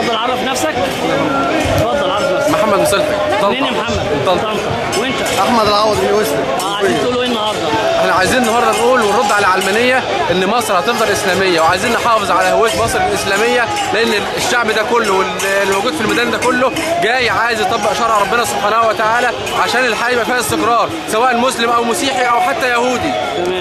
اتفضل عرف نفسك. اتفضل عرف نفسك. محمد مسلفك منين يا محمد؟ من طنطا وانت؟ أحمد العوض من وسط. آه عايزين تقولوا إيه النهارده؟ عايزين النهارده نقول ونرد على العلمانية إن مصر هتفضل إسلامية وعايزين نحافظ على هوية مصر الإسلامية لأن الشعب ده كله واللي موجود في الميدان ده كله جاي عايز يطبق شرع ربنا سبحانه وتعالى عشان الحياة يبقى فيها استقرار سواء مسلم أو مسيحي أو حتى يهودي.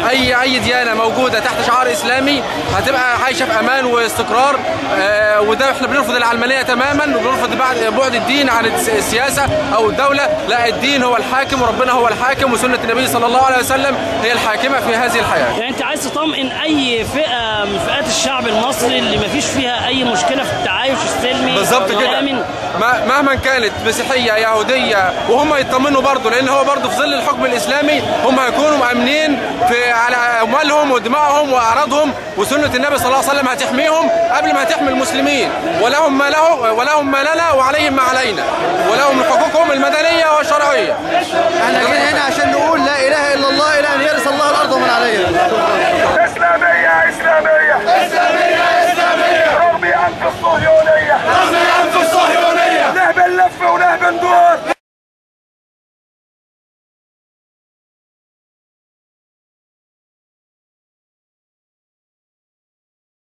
اي أي ديانة موجودة تحت شعار إسلامي هتبقى عايشة في أمان واستقرار آه وده إحنا بنرفض العلمانية تماما وبنرفض بعد بعد الدين عن الس- السياسة أو الدولة لا الدين هو الحاكم وربنا هو الحاكم وسنة النبي صلى الله عليه وسلم هي الحاكمه في هذه الحياة. يعني أنت عايز تطمئن أي فئة من فئات الشعب المصري اللي ما فيش فيها أي مشكلة في التعايش السلمي بالظبط كده. مهما كانت مسيحية يهودية وهم يطمنوا برضه لأن هو برضه في ظل الحكم الإسلامي هم هيكونوا مأمنين في على أموالهم ودمائهم وأعراضهم وسنة النبي صلى الله عليه وسلم هتحميهم قبل ما تحمي المسلمين. ولهم ما له ولهم ما لنا وعليهم ما علينا. ولهم حقوقهم المدنية والشرعيه